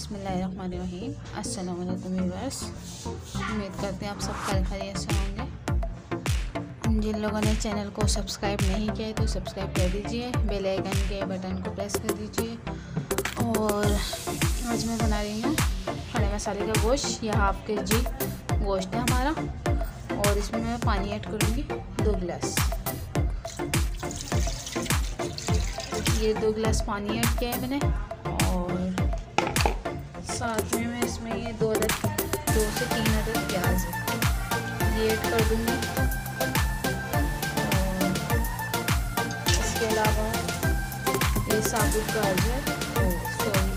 अस्सलाम वालेकुम व्यूअर्स। उम्मीद करते हैं आप सब खैर खैरियत से होंगे। जिन लोगों ने चैनल को सब्सक्राइब नहीं किया है तो सब्सक्राइब कर दीजिए, बेल आइकन के बटन को प्रेस कर दीजिए। और आज मैं बना रही हूँ खड़े मसाले का गोश्त। यह हाफ़ के जी गोश्त है हमारा। और इसमें मैं पानी ऐड करूँगी, दो गिलास। ये दो गिलास पानी ऐड किया है मैंने। और साथ में मैं इसमें ये दो अदद दो से तीन अदद प्याज ये ऐड कर दूँगी। इसके अलावा ये साबुत गाजर सॉरी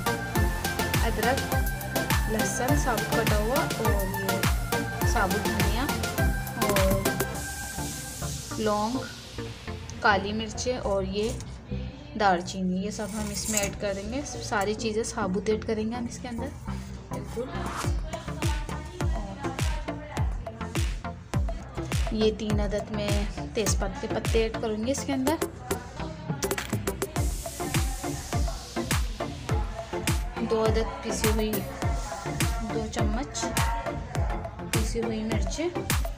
अदरक, लहसुन साबुत कटा हुआ और ये साबुत धनिया और लौंग, काली मिर्चें और ये दालचीनी, ये सब हम इसमें ऐड कर देंगे सारी चीज़ें साबुत ऐड करेंगे हम इसके अंदर। बिल्कुल। ये तीन अदद में तेज़पत्ते पत्ते ऐड करूँगी इसके अंदर। दो अदद पिसी हुई, दो चम्मच पिसी हुई मिर्चें।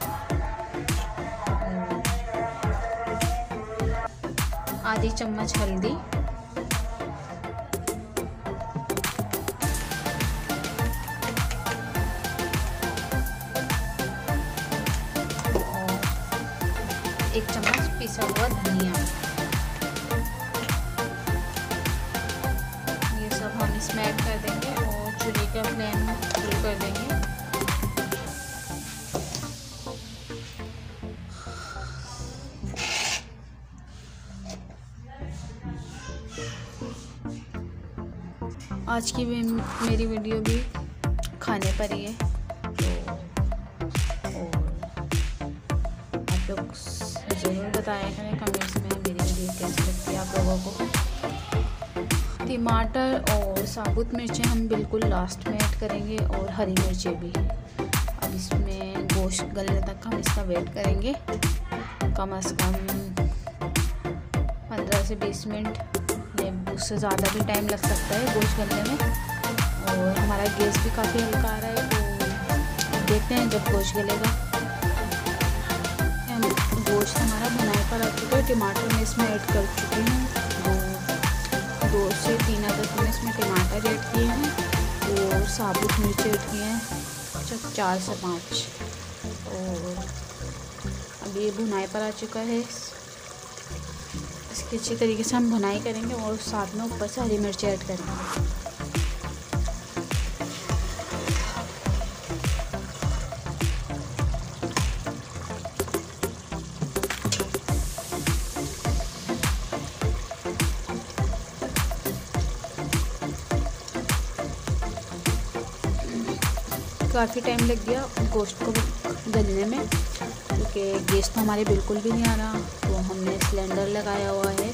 आधी चम्मच हल्दी। एक चम्मच आज की भी मेरी वीडियो भी खाने पर ही है। तो आप लोग ज़रूर बताया करें कमेंट्स में मेरी वीडियो कैसी लगती है आप लोगों को। टमाटर और साबुत मिर्चें हम बिल्कुल लास्ट में ऐड करेंगे और हरी मिर्चें भी। अब इसमें गोश्त गलने तक हम इसका वेट करेंगे। कम अज़ कम पंद्रह से बीस मिनट उससे ज़्यादा भी टाइम लग सकता है गोश्त गलने में। और हमारा गैस भी काफ़ी हल्का आ रहा है तो देखते हैं जब गोश्त गलेगा। गोश्त हमारा बनाए पर आ चुका है, टमाटर में इसमें ऐड कर चुकी हूँ। दो दो से तीन अदद में इसमें टमाटर ऐड किए हैं, और साबुत मिर्च ऐड किए हैं अच्छा चार से पाँच। और अब ये भुनाई पर आ चुका है। इसकी अच्छी तरीके से हम भुनाई करेंगे और साथ में ऊपर से हरी मिर्ची ऐड करेंगे। काफ़ी टाइम लग गया गोश्त को गलने में। क्योंकि गैस तो हमारे बिल्कुल भी नहीं आ रहा। तो हमने सिलेंडर लगाया हुआ है।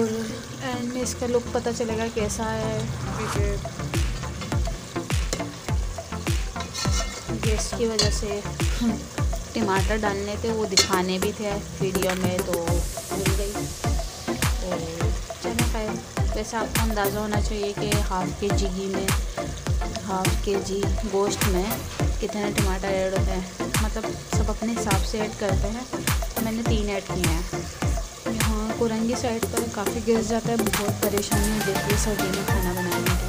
और एंड में इसका लुक पता चलेगा कैसा है। गैस की वजह से। टमाटर डालने थे वो दिखाने भी थे वीडियो में तो भूल गई। तो चले खैर वैसे आपको अंदाज़ा होना चाहिए कि हाफ़ के जी घी में हाफ़ के जी गोश्त में कितने टमाटर ऐड होते हैं। मतलब सब अपने हिसाब से ऐड करते हैं। मैंने तीन ऐड किए हैं। यहाँ कोरंगी साइड पर काफ़ी गिर जाता है, बहुत परेशानी देती है सर्दी में खाना बनाने की।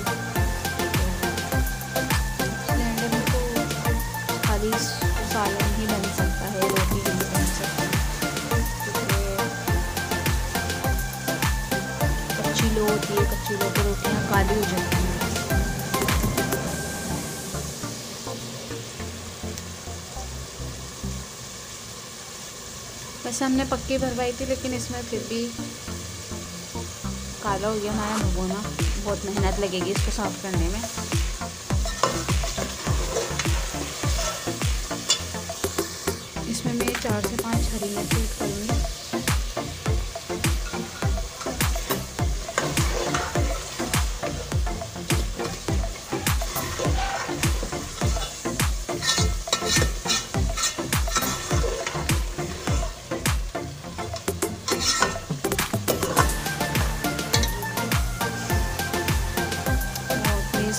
सिलेंडर में तो खाली सालन ही बन सकता है रोटी बन कच्ची लो होती है, कच्ची लो पर रोटियाँ काली हो जाती हैं। से हमने पक्की भरवाई थी, लेकिन इसमें फिर भी काला हो गया हमारा भगोना बहुत मेहनत लगेगी इसको साफ़ करने में। इसमें मैं चार से पाँच हरी मिर्च यूज़ करूँगी।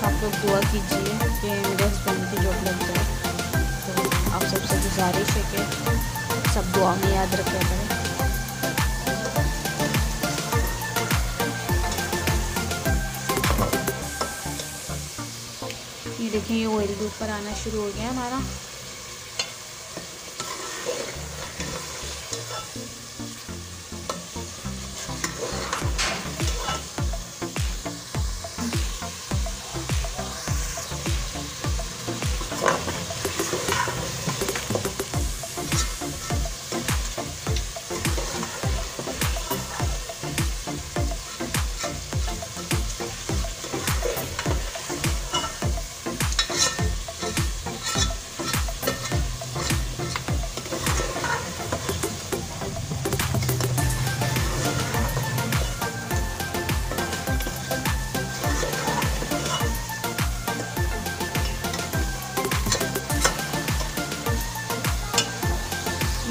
आप लोग दुआ कीजिए कि मेरे हस्बैंड की जॉब लग जाए। तो आप सबसे गुजारिश है कि सब दुआ में याद रखा करें। ये देखिए, ये ऑयल के ऊपर आना शुरू हो गया हमारा।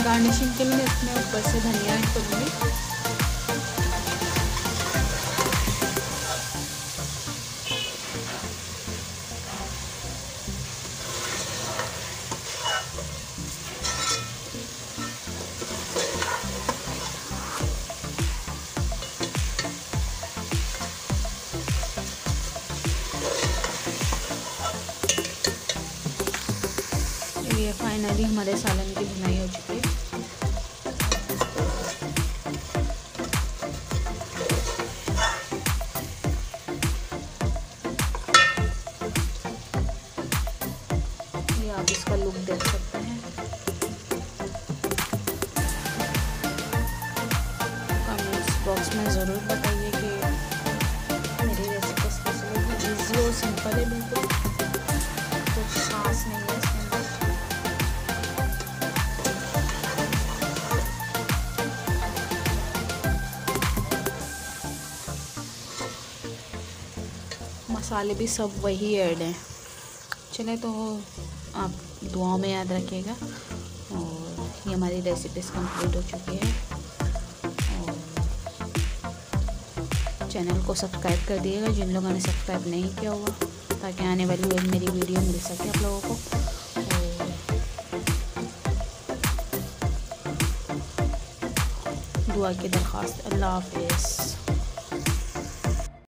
गार्निशिंग के लिए इसमें ऊपर से धनिया ऐड करूँगी। ये फाइनली हमारे सालन की बुनाई हो चुकी है। लुक देख सकते हैं। कमेंट्स बॉक्स में ज़रूर बताइए कि मेरी रेसिपी कैसी लगी ईजी और सिंपल है, बिल्कुल। कुछ खास नहीं है मसाले भी सब वही ऐड हैं। चले तो आप दुआओं में याद रखिएगा। और ये हमारी रेसिपीज़ कंप्लीट हो चुकी है। और चैनल को सब्सक्राइब कर दिएगा जिन लोगों ने सब्सक्राइब नहीं किया हुआ ताकि आने वाली मेरी वीडियो मिल सके आप लोगों को। दुआ की दरख्वास्त, अल्लाह हाफिज़।